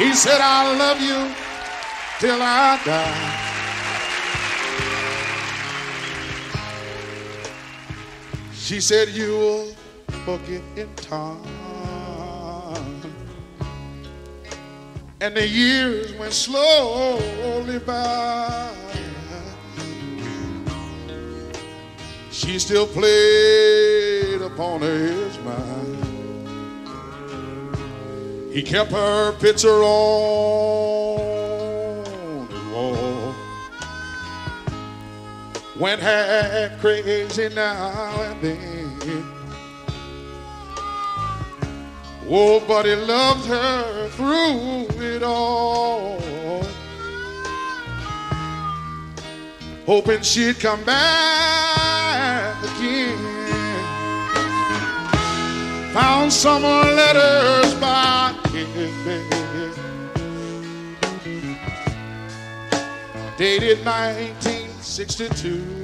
He said, I'll love you till I die. She said, You'll forget in time. And the years went slowly by. She still played upon his mind. He kept her picture on his wall. Went half crazy now and then. Oh, but he loved her through it all. Hoping she'd come back Found some letters by bed. Dated 1962.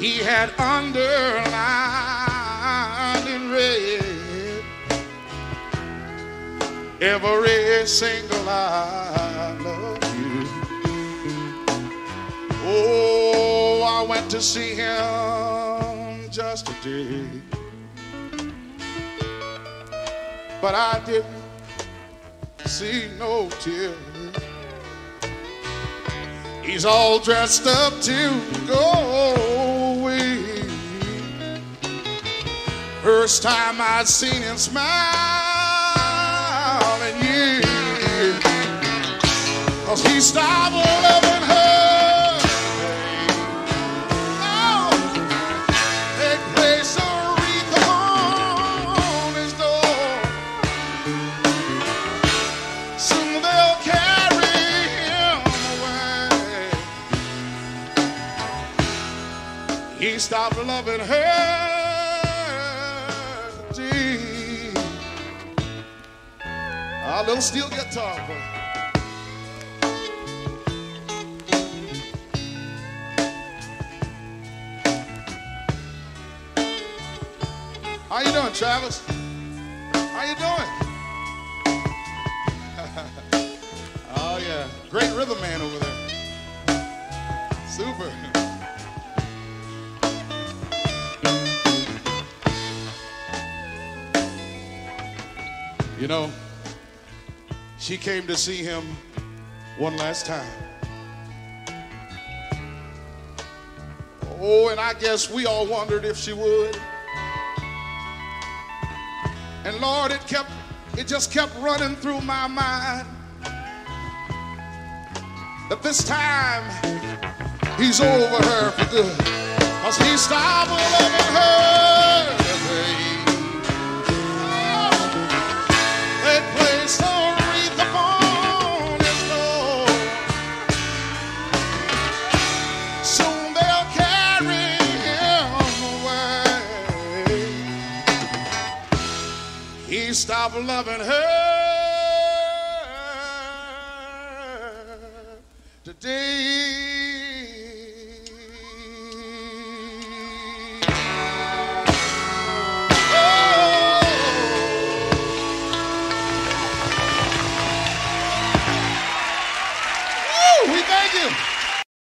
He had underlined in red every single I love you. Oh, I went to see him just today. But I didn't see no tears. He's all dressed up to go away. First time I'd seen him smile in years. Cause he stopped He stopped loving her. Gee. A little steel guitar. boy. How you doing, Travis? How you doing? oh yeah, great rhythm man You know, she came to see him one last time. Oh, and I guess we all wondered if she would. And Lord, it kept, it just kept running through my mind that this time he's over her for good. Cause he stopped loving her. He stopped loving her today.